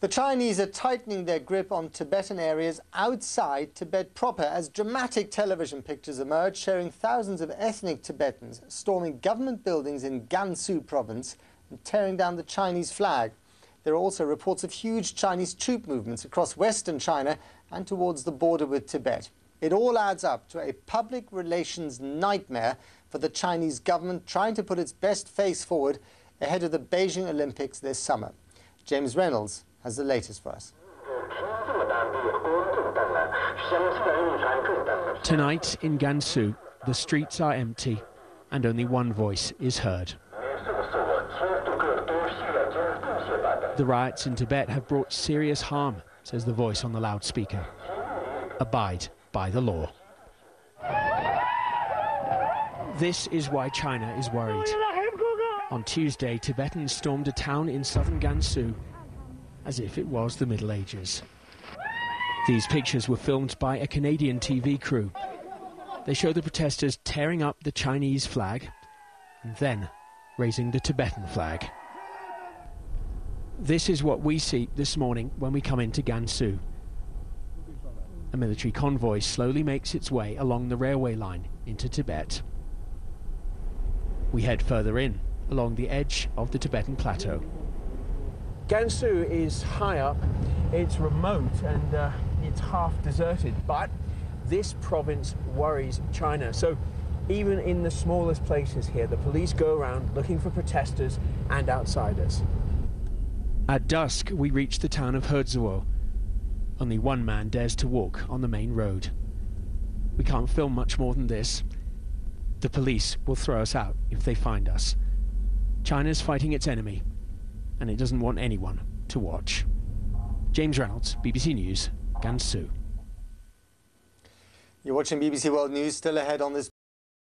The Chinese are tightening their grip on Tibetan areas outside Tibet proper as dramatic television pictures emerge showing thousands of ethnic Tibetans storming government buildings in Gansu province and tearing down the Chinese flag. There are also reports of huge Chinese troop movements across western China and towards the border with Tibet. It all adds up to a public relations nightmare for the Chinese government trying to put its best face forward ahead of the Beijing Olympics this summer. James Reynolds has the latest for us. Tonight in Gansu, the streets are empty and only one voice is heard. The riots in Tibet have brought serious harm, says the voice on the loudspeaker. Abide by the law. This is why China is worried. On Tuesday, Tibetans stormed a town in southern Gansu as if it was the Middle Ages. These pictures were filmed by a Canadian TV crew. They show the protesters tearing up the Chinese flag and then raising the Tibetan flag. This is what we see this morning when we come into Gansu. A military convoy slowly makes its way along the railway line into Tibet. We head further in, along the edge of the Tibetan plateau. Gansu is high up, it's remote and uh, it's half deserted, but this province worries China. So even in the smallest places here, the police go around looking for protesters and outsiders. At dusk, we reach the town of Hezuo. Only one man dares to walk on the main road. We can't film much more than this. The police will throw us out if they find us. China's fighting its enemy, and it doesn't want anyone to watch. James Reynolds, BBC News, Gansu. You're watching BBC World News, still ahead on this